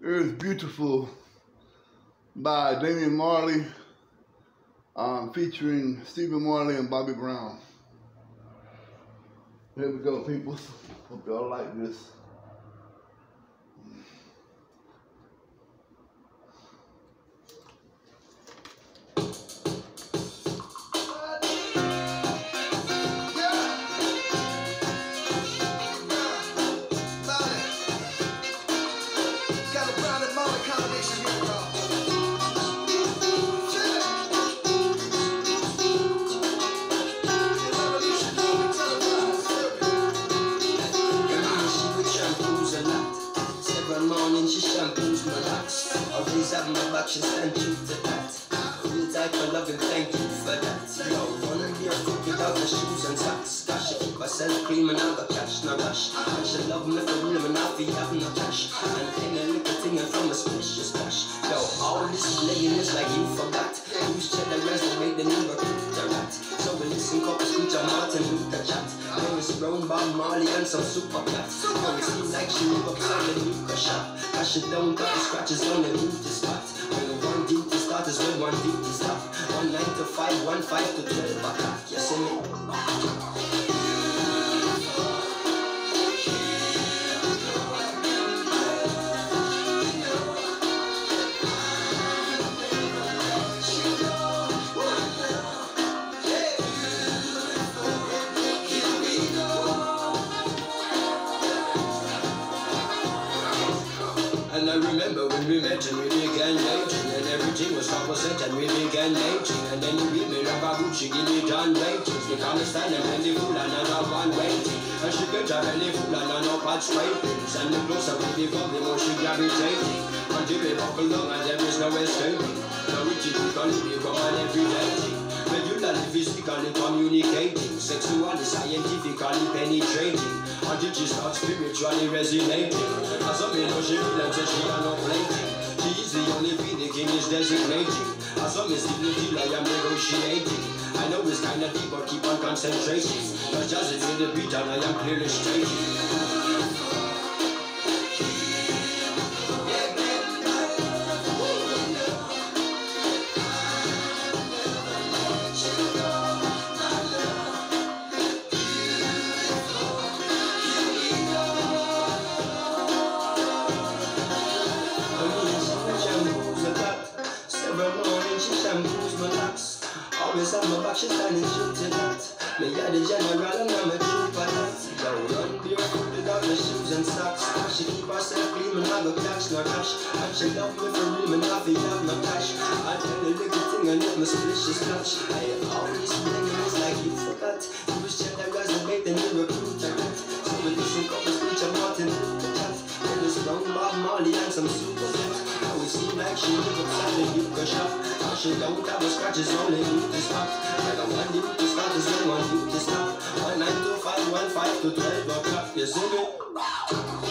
Earth Beautiful by Damian Marley, um, featuring Stephen Marley and Bobby Brown. Here we go, people. Hope y'all like this. Having my back, she's thank you to that. Real type of love and thank you for that. Yo, wanna hear cook without the shoes and socks. Got she keep herself cream and I got cash, no rush. And she love me for real and I feel have no cash. And ain't a little thing and from a spacious cash. Yo, all this laying is like you forgot. Use cheddar resume, they never cook the rat. So we listen, couple screech on Martin Luther chat. Dennis Brown, Bob Marley, and some super cats. Yo, it seems like she live upside the new shop. She don't got the scratches on the roof spot. When the one duty start is when one duty stop. One nine to five, one five to twelve o'clock. You see me? When we met and we began dating And everything was 100% and we began dating And then you give me the Gucci, give me John ratings We can't stand when they fool and another one waiting And she get her belly full and know part scrapings And the closer we become, the more she gravitating Until we buckle down and there is no escaping Now we keep it on, we come on every day. Regularly, physically communicating Sexually, scientifically penetrating. Until she starts spiritually resonating As a me know she real and say she are not playing She is the only thing the king is designating As a still feel I am negotiating I know it's kinda deep but keep on concentrating Not just in the beat and I am clearly stating Always my back, she's standing true to that. Me are the general and I'm a for that Yo, run barefoot without the shoes and socks. She keep herself clean, and I go catch no cash. And she love me for real, and I feel have no cash. I tell the little thing and it must splish is clutch I all these it's like you forgot. You was cheddar resume, then you recruit a rat So we listen, couple speech, not in the chat Dennis Brown, Bob Marley and some super cat Now it seem like she live upside the Yucca shop Now she don't have no scratches, only need to stop I got one duty to start, is when one duty stop One to to you?